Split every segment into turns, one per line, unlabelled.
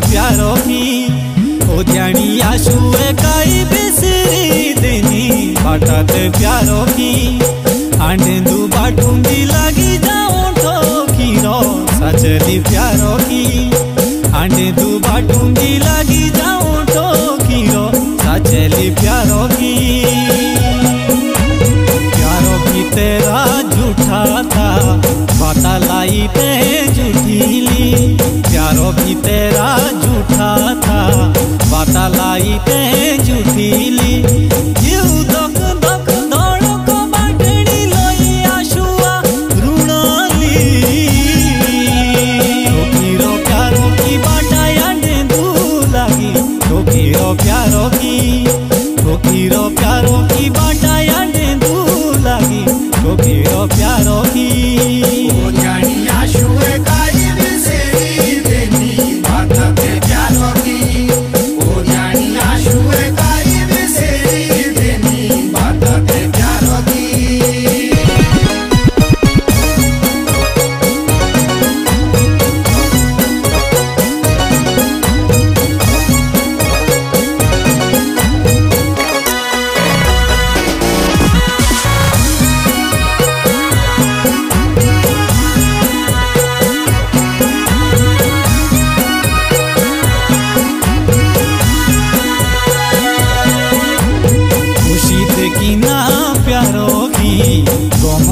प्यारो ही ओ जानी आशुए काई बिसरी देनी। बाटा ते प्यारो ही आंडे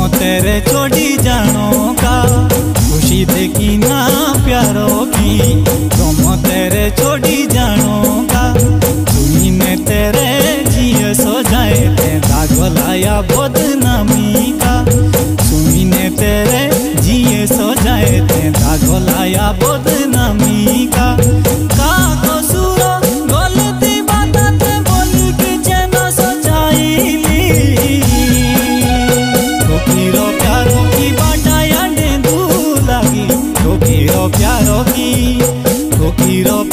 तेरे छोड़ी जानो का खुशी देखी ना प्यारो की। तुम तेरे Kiro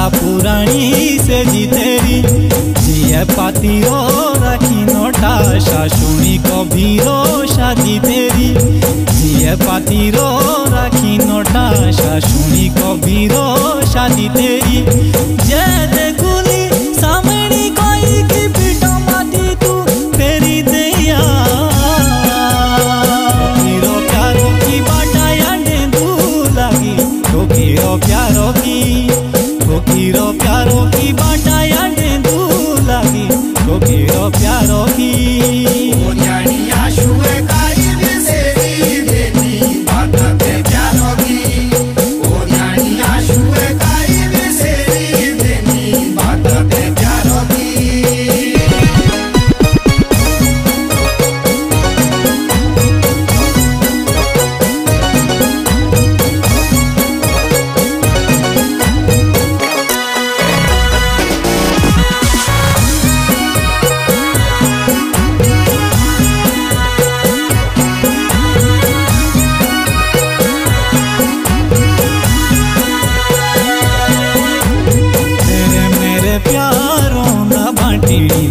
आशा पुराणी से जी तेरी जिए पातियो राखी नोटा शासुनी कबीरो शादी तेरी जिए पातिरो राखी नोटा शासुनी कबीरो शादी तेरी जय हीरो प्यारों की बाट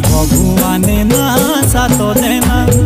ভগৱানে না চাত দেনা